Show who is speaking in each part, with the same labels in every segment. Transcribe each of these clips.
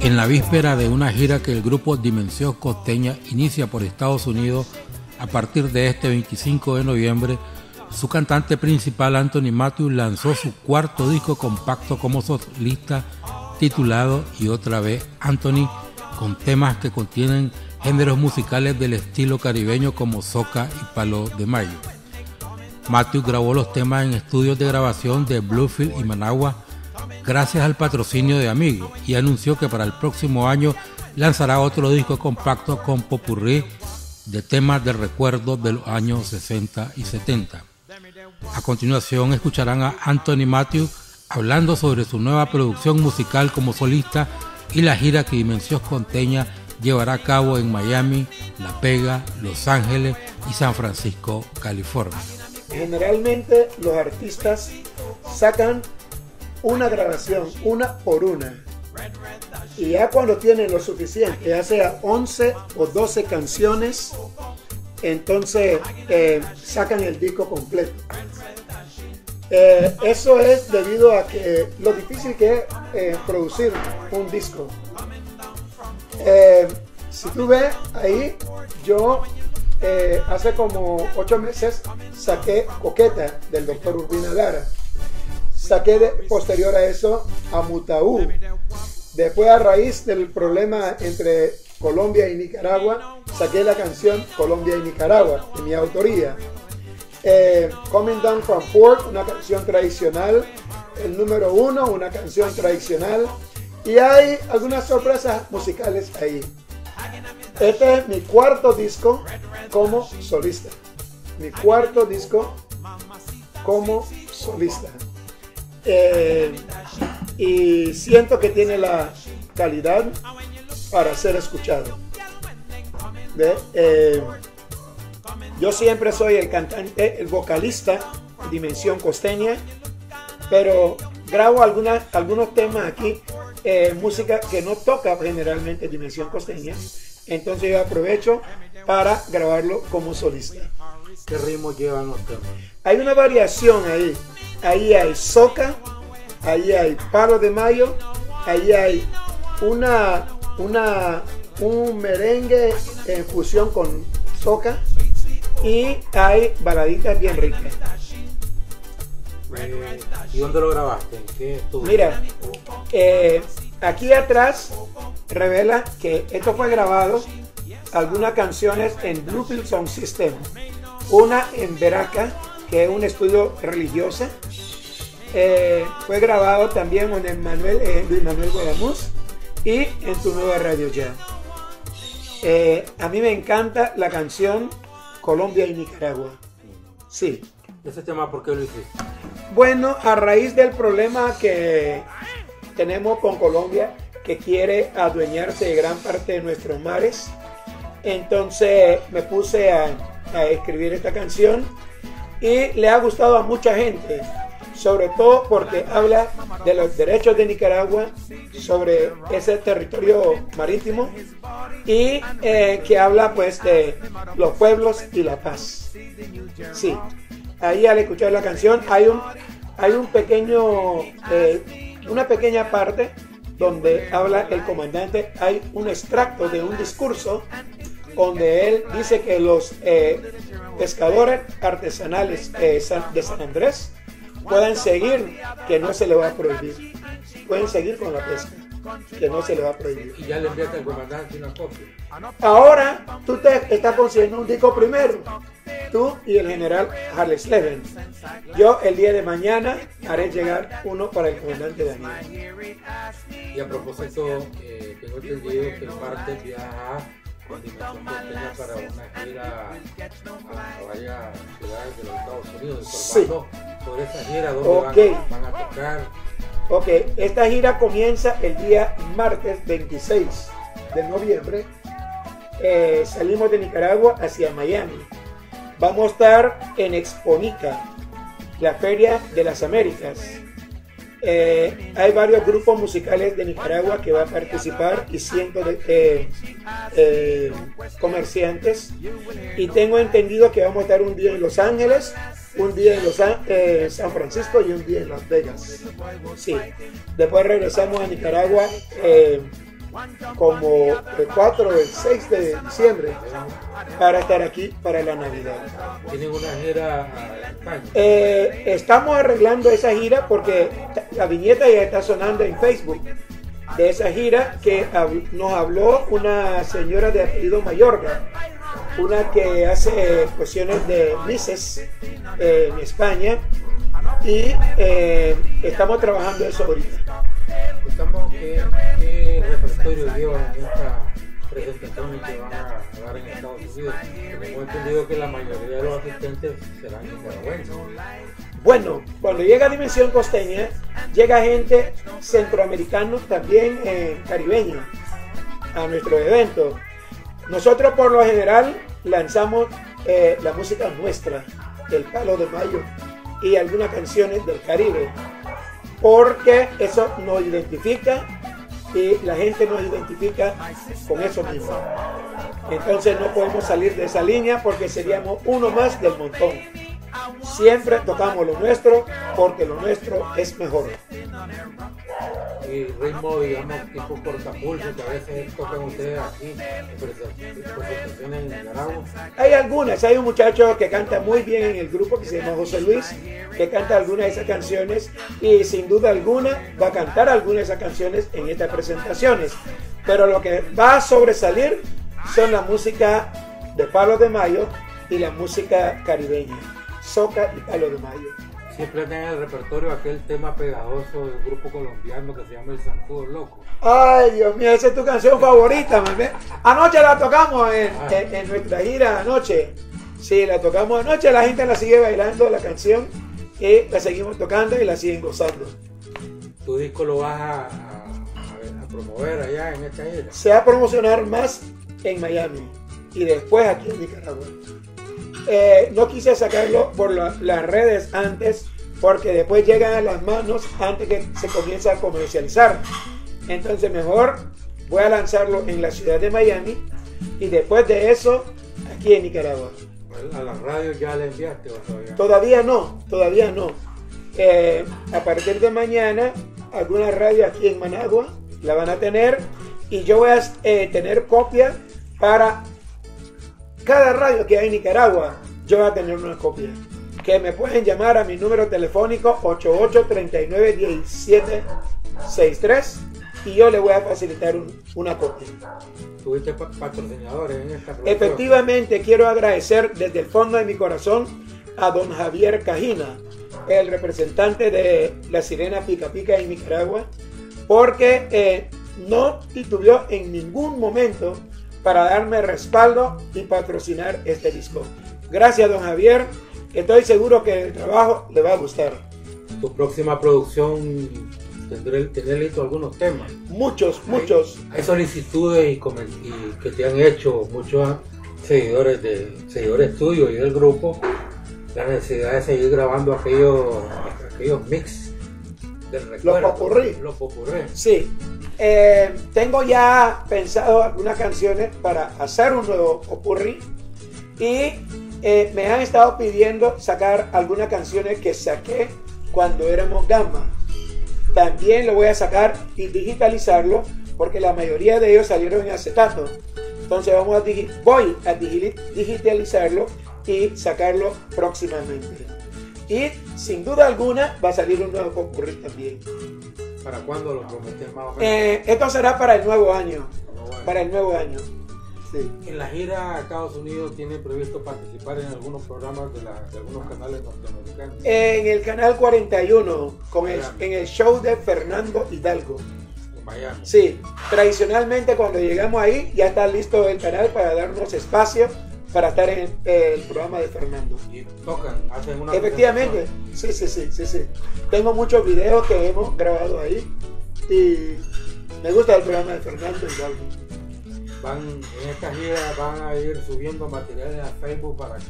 Speaker 1: En la víspera de una gira que el grupo Dimensión Costeña inicia por Estados Unidos a partir de este 25 de noviembre, su cantante principal Anthony Matthews lanzó su cuarto disco compacto como solista titulado Y otra vez Anthony con temas que contienen géneros musicales del estilo caribeño como soca y palo de mayo. Matthews grabó los temas en estudios de grabación de Bluefield y Managua gracias al patrocinio de Amigos y anunció que para el próximo año lanzará otro disco compacto con popurrí de temas de recuerdo de los años 60 y 70. A continuación escucharán a Anthony Matthews hablando sobre su nueva producción musical como solista y la gira que Dimensión Conteña llevará a cabo en Miami, La Pega, Los Ángeles y San Francisco, California.
Speaker 2: Generalmente los artistas sacan una grabación, una por una. Y ya cuando tienen lo suficiente, ya sea 11 o 12 canciones, entonces eh, sacan el disco completo. Eh, eso es debido a que lo difícil que es eh, producir un disco. Eh, si tú ves ahí, yo hace como ocho meses saqué Coqueta del doctor Urbina Lara. Saqué posterior a eso a Mutaú. Después a raíz del problema entre Colombia y Nicaragua, saqué la canción Colombia y Nicaragua, de mi autoría. Eh, Coming Down from Fort, una canción tradicional. El número uno, una canción tradicional. Y hay algunas sorpresas musicales ahí. Este es mi cuarto disco como solista. Mi cuarto disco como solista. Eh, y siento que tiene la calidad para ser escuchado. Eh, yo siempre soy el cantante, el vocalista, Dimensión Costeña, pero grabo algunas, algunos temas aquí, eh, música que no toca generalmente Dimensión Costeña, entonces yo aprovecho para grabarlo como solista.
Speaker 1: ¿Qué ritmo llevan los temas?
Speaker 2: Hay una variación ahí, ahí hay soca, ahí hay palo de mayo, ahí hay una, una, un merengue en fusión con soca y hay baladitas bien ricas.
Speaker 1: Eh, ¿Y dónde lo grabaste? ¿En qué estudio? Mira,
Speaker 2: eh, aquí atrás revela que esto fue grabado algunas canciones en Bluefield Sound System, una en Veraca, que es un estudio religioso. Eh, fue grabado también en Manuel, Luis Manuel Guadamuz y en tu nueva radio ya. a mí me encanta la canción Colombia y Nicaragua. Sí.
Speaker 1: ¿Ese tema por qué lo hiciste?
Speaker 2: Bueno, a raíz del problema que tenemos con Colombia, que quiere adueñarse de gran parte de nuestros mares, entonces me puse a, escribir esta canción y le ha gustado a mucha gente sobre todo porque habla de los derechos de Nicaragua sobre ese territorio marítimo y eh, que habla pues de los pueblos y la paz. Sí, ahí al escuchar la canción hay un, hay un pequeño, eh, una pequeña parte donde habla el comandante, hay un extracto de un discurso donde él dice que los eh, pescadores artesanales de San Andrés puedan seguir, que no se le va a prohibir. Pueden seguir con la pesca, que no se le va a prohibir.
Speaker 1: Y ya le enviaste al comandante una copia.
Speaker 2: Ahora tú te estás consiguiendo un disco primero, tú y el general Harley Leven. Yo el día de mañana haré llegar uno para el comandante Daniel.
Speaker 1: Y a propósito, eh, tengo entendido que el martes viaja para una gira a, varias ciudades de los Estados Unidos. Sí. Sobre esa gira, ¿dónde van, van, a tocar?
Speaker 2: Ok, esta gira comienza el día martes 26 de noviembre. Eh, salimos de Nicaragua hacia Miami. Vamos a estar en Exponica, la Feria de las Américas. Eh, hay varios grupos musicales de Nicaragua que van a participar y cientos de eh, comerciantes. Y tengo entendido que vamos a estar un día en Los Ángeles, un día en Los eh, San Francisco y un día en Las Vegas. Sí. Después regresamos a Nicaragua eh, como el 4 o el 6 de diciembre para estar aquí para la Navidad.
Speaker 1: Tienen una gira a España.
Speaker 2: Eh, estamos arreglando esa gira porque la viñeta ya está sonando en Facebook de esa gira que nos habló una señora de apellido Mayorga, una que hace cuestiones de mises eh, en España y eh, estamos trabajando eso ahorita.
Speaker 1: Estamos Tengo entendido que la mayoría de los asistentes serán nicaragüenses.
Speaker 2: Bueno, cuando llega Dimensión Costeña, llega gente centroamericana, también eh, caribeña, a nuestro evento. Nosotros por lo general lanzamos eh, la música nuestra, el Palo de Mayo y algunas canciones del Caribe, porque eso nos identifica y la gente nos identifica con eso mismo. Entonces no podemos salir de esa línea porque seríamos uno más del montón. Siempre tocamos lo nuestro porque lo nuestro es mejor.
Speaker 1: Y ritmo, digamos, tipo cortapulso, que a veces tocan ustedes aquí en Nicaragua.
Speaker 2: Hay algunas, hay un muchacho que canta muy bien en el grupo que se llama José Luis, que canta algunas de esas canciones y sin duda alguna va a cantar algunas de esas canciones en estas presentaciones. Pero lo que va a sobresalir son la música de Palo de Mayo y la música caribeña, soca y Palo de Mayo.
Speaker 1: Siempre en el repertorio aquel tema pegajoso del grupo colombiano que se llama El Zancudo Loco.
Speaker 2: Ay, Dios mío, esa es tu canción favorita, mami. Anoche la tocamos en, en- en nuestra gira anoche. Sí, la tocamos anoche, la gente la sigue bailando la canción y la seguimos tocando y la siguen gozando.
Speaker 1: Tu disco lo vas a, a- a- a promover allá en esta gira.
Speaker 2: Se va a promocionar más en Miami y después aquí en Nicaragua. Eh, no quise sacarlo por la- las redes antes porque después llegan a las manos antes que se comienza a comercializar. Entonces mejor voy a lanzarlo en la ciudad de Miami y después de eso aquí en Nicaragua.
Speaker 1: A la radio ya le enviaste o todavía.
Speaker 2: Todavía no, todavía no. Eh, a partir de mañana, alguna radio aquí en Managua la van a tener y yo voy a eh, tener copia para cada radio que hay en Nicaragua. Yo voy a tener una copia. Que me pueden llamar a mi número telefónico 88391763 y yo le voy a facilitar un- una copia.
Speaker 1: Tuviste pa- patrocinadores en esta producción.
Speaker 2: Efectivamente, quiero agradecer desde el fondo de mi corazón a don Javier Cajina, el representante de la Sirena Pica Pica en Nicaragua, porque eh, no titubeó en ningún momento para darme respaldo y patrocinar este disco. Gracias, don Javier. Estoy seguro que el trabajo le va a gustar.
Speaker 1: Tu próxima producción tendré, tendré listo algunos temas.
Speaker 2: Muchos, muchos.
Speaker 1: Hay solicitudes y, y que te han hecho muchos seguidores de seguidores tuyos y del grupo la necesidad de seguir grabando aquellos aquellos mix del recuerdo. popurrí. Los popurrí.
Speaker 2: Sí, eh, tengo ya pensado algunas canciones para hacer un nuevo opurri y eh, me han estado pidiendo sacar algunas canciones que saqué cuando éramos gamma. También lo voy a sacar y digitalizarlo porque la mayoría de ellos salieron en acetato. Entonces vamos a digi- voy a digi- digitalizarlo y sacarlo próximamente. Y sin duda alguna va a salir un nuevo popurrí también.
Speaker 1: ¿Para cuándo lo prometes más o menos? Eh,
Speaker 2: esto será para el nuevo año.
Speaker 1: No, bueno. Para
Speaker 2: el nuevo año. Sí.
Speaker 1: En la gira a Estados Unidos tienen previsto participar en algunos programas de, la- de algunos canales norteamericanos.
Speaker 2: En el canal 41, con el, en el show de Fernando Hidalgo.
Speaker 1: en Miami.
Speaker 2: Sí, tradicionalmente cuando llegamos ahí ya está listo el canal para darnos espacio para estar en el programa de Fernando.
Speaker 1: Y tocan, hacen una Efectivamente,
Speaker 2: sí, sí, sí, sí, sí. Tengo muchos videos que hemos grabado ahí y me gusta el programa de Fernando Hidalgo.
Speaker 1: van en esta gira van a ir subiendo materiales a Facebook para que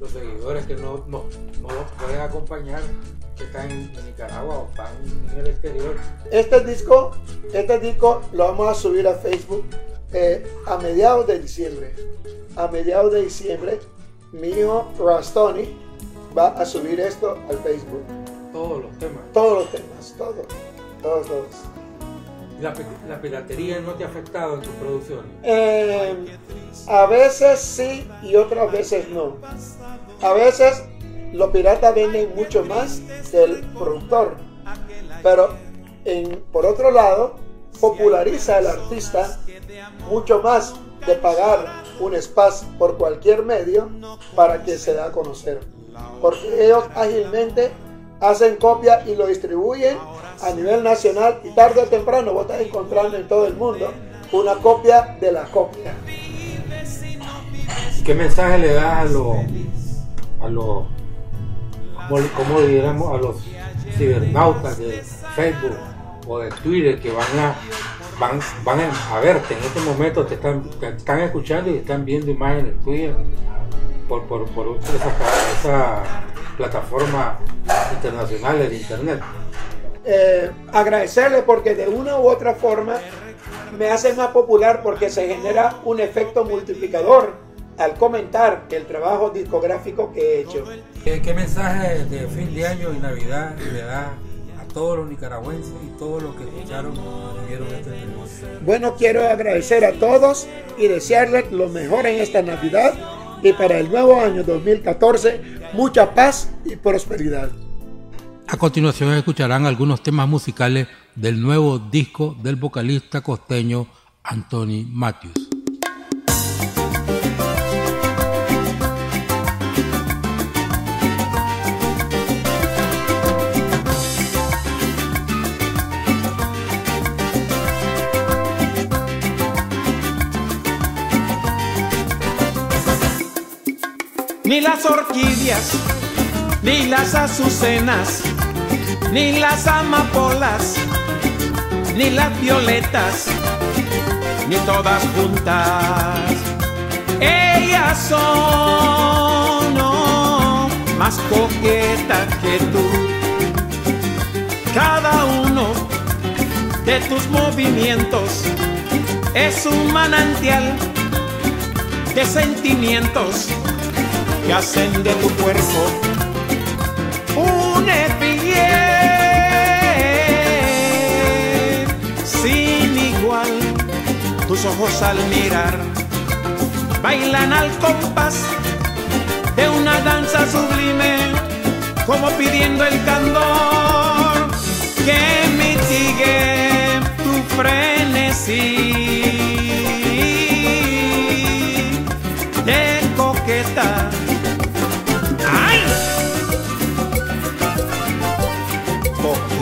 Speaker 1: los seguidores que no, no, no los pueden acompañar que están en Nicaragua o están en el exterior.
Speaker 2: Este disco, este disco lo vamos a subir a Facebook eh, a mediados de diciembre. A mediados de diciembre, mi hijo Rastoni va a subir esto al Facebook.
Speaker 1: Todos los temas.
Speaker 2: Todos los temas, todos, todos, todos.
Speaker 1: La, pi- la piratería no te ha afectado en tus producciones.
Speaker 2: Eh, a veces sí y otras veces no. A veces los piratas venden mucho más que el productor. Pero en, por otro lado, populariza al artista mucho más de pagar un espacio por cualquier medio para que se dé a conocer. Porque ellos ágilmente hacen copia y lo distribuyen a nivel nacional y tarde o temprano vos estás encontrando en todo el mundo una copia de la copia.
Speaker 1: ¿Y qué mensaje le das a los, a los, como, a los cibernautas de Facebook o de Twitter que van a, van, van a verte en este momento, te están, te están escuchando y están viendo imágenes tuyas por, por, por esa, esa plataforma internacional de internet?
Speaker 2: Eh, agradecerle porque de una u otra forma me hace más popular porque se genera un efecto multiplicador al comentar el trabajo discográfico que he hecho.
Speaker 1: ¿Qué, qué mensaje de fin de año y Navidad le da todos los nicaragüenses y todos los que escucharon y vieron esta entrevista?
Speaker 2: Bueno, quiero agradecer a todos y desearles lo mejor en esta Navidad y para el nuevo año 2014 mucha paz y prosperidad.
Speaker 1: A continuación escucharán algunos temas musicales del nuevo disco del vocalista costeño Anthony Matthews.
Speaker 3: Ni las azucenas, ni las amapolas, ni las violetas, ni todas juntas. Ellas son no, más coquetas que tú. Cada uno de tus movimientos es un manantial de sentimientos que hacen de tu cuerpo un piel sin igual. Tus ojos al mirar bailan al compás de una danza sublime, como pidiendo el candor que mitigue tu frenesí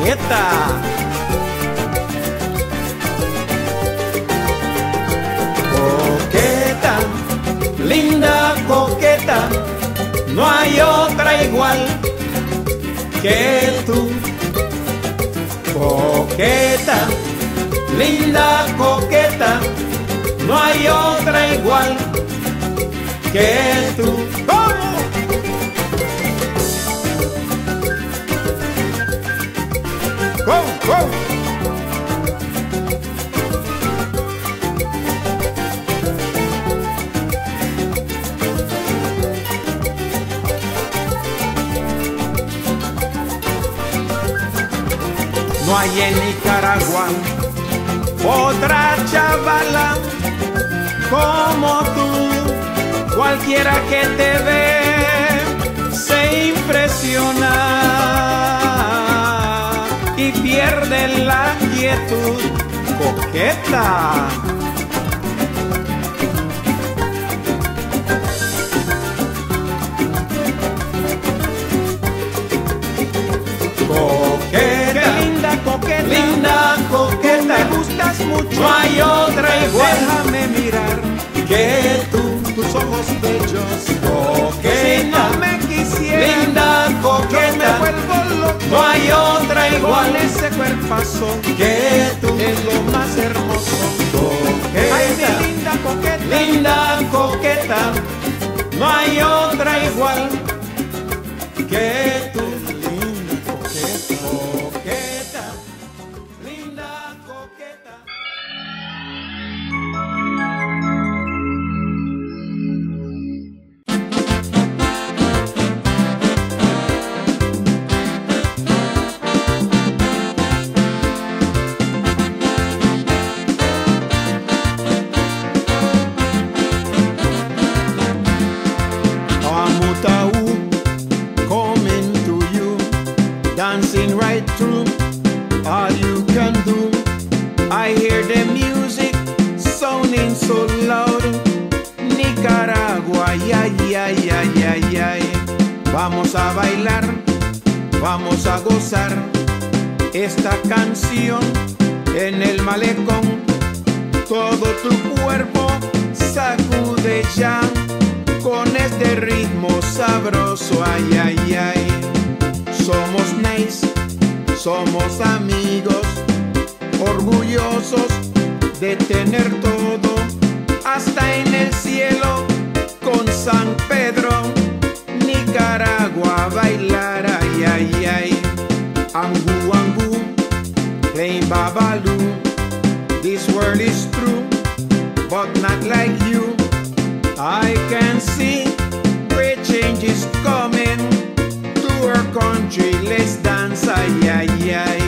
Speaker 3: Coqueta. Linda coqueta, no hay otra igual que tú. Coqueta, linda coqueta, no hay otra igual que tú. ¡Go, go! No hay en Nicaragua otra chavala como tú, cualquiera que te ve se impresiona la quietud coqueta. Coqueta, linda coqueta, linda coqueta, me gustas mucho, no hay otra igual. Déjame mirar. Que tú, tus ojos bellos, coqueta, si no me quisieras, linda coqueta, no hay otra igual. Con ese cuerpazo que tú es lo más hermoso. Coqueta, linda coqueta, linda coqueta. No hay otra igual que tú. feeling so loud. Nicaragua, ay, ay, ay, ay, ay, ay. Vamos a bailar, vamos a gozar esta canción en el malecón. Todo tu cuerpo sacude ya con este ritmo sabroso, ay, ay, ay. Somos nice, somos amigos, orgullosos de tener todo hasta en el cielo con San Pedro, Nicaragua bailar, ay, ay, ay. Angu, angu, play babalu. This world is true, but not like you. I can see great changes coming to our country. Let's dance, ay, ay, ay.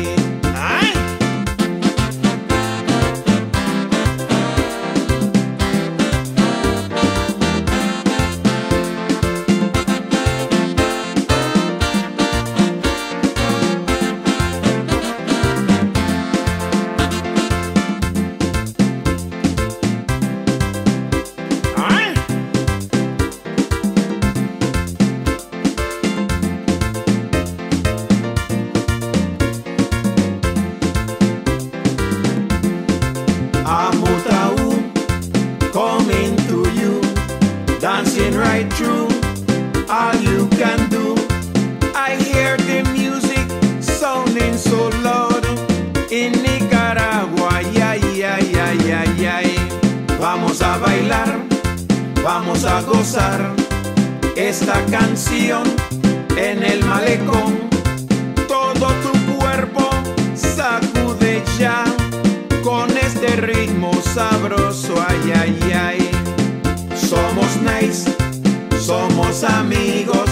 Speaker 3: amigos,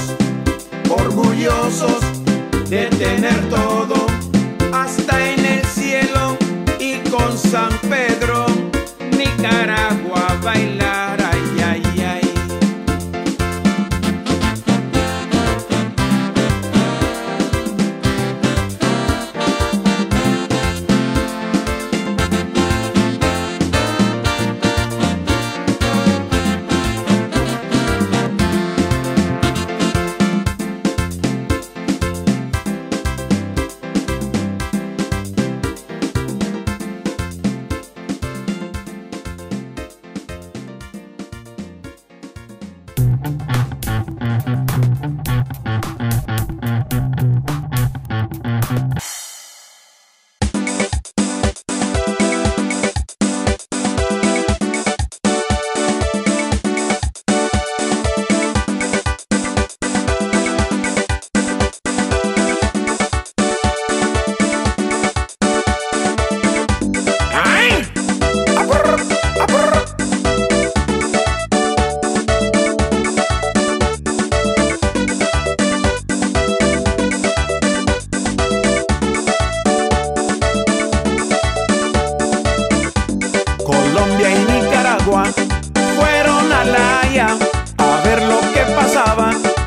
Speaker 3: orgullosos de tener todo.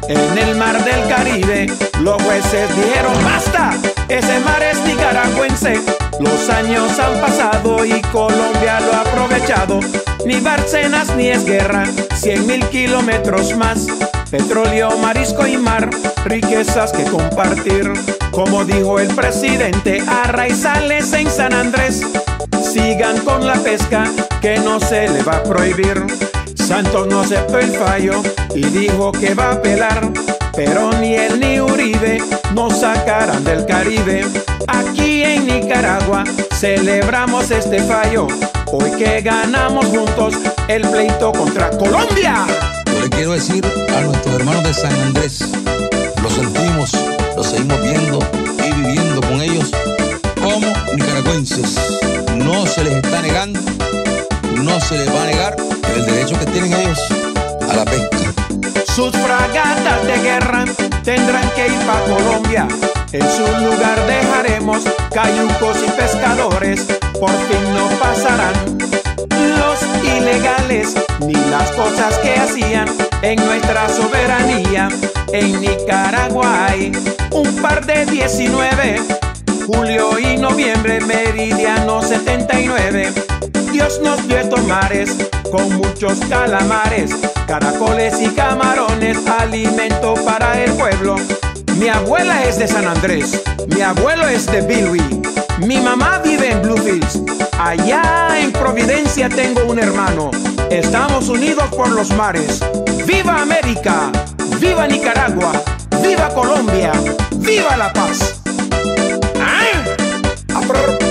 Speaker 3: en el mar del Caribe. Los jueces dijeron basta, ese mar es nicaragüense. Los años han pasado y Colombia lo ha aprovechado. Ni Barcenas ni es guerra, cien mil kilómetros más. Petróleo, marisco y mar, riquezas que compartir. Como dijo el presidente Arraizales en San Andrés, sigan con la pesca que no se le va a prohibir. Santos no aceptó el fallo y dijo que va a pelar, pero ni él ni Uribe nos sacarán del Caribe. Aquí en Nicaragua celebramos este fallo, hoy que ganamos juntos el pleito contra Colombia.
Speaker 4: Lo que quiero decir a nuestros hermanos de San Andrés, lo sentimos, lo seguimos viendo y viviendo con ellos como nicaragüenses. No se les está negando no se les va a negar el derecho que tienen ellos a la pesca.
Speaker 3: Sus fragatas de guerra tendrán que ir para Colombia. En su lugar dejaremos cayucos y pescadores, por fin no pasarán los ilegales ni las cosas que hacían en nuestra soberanía. En Nicaragua hay un par de 19, julio y noviembre, meridiano 79. Dios nos dio estos mares con muchos calamares, caracoles y camarones, alimento para el pueblo. Mi abuela es de San Andrés, mi abuelo es de Bilwi, mi mamá vive en Bluefields. Allá en Providencia tengo un hermano. Estamos unidos por los mares. ¡Viva América! ¡Viva Nicaragua! ¡Viva Colombia! ¡Viva la paz! ブル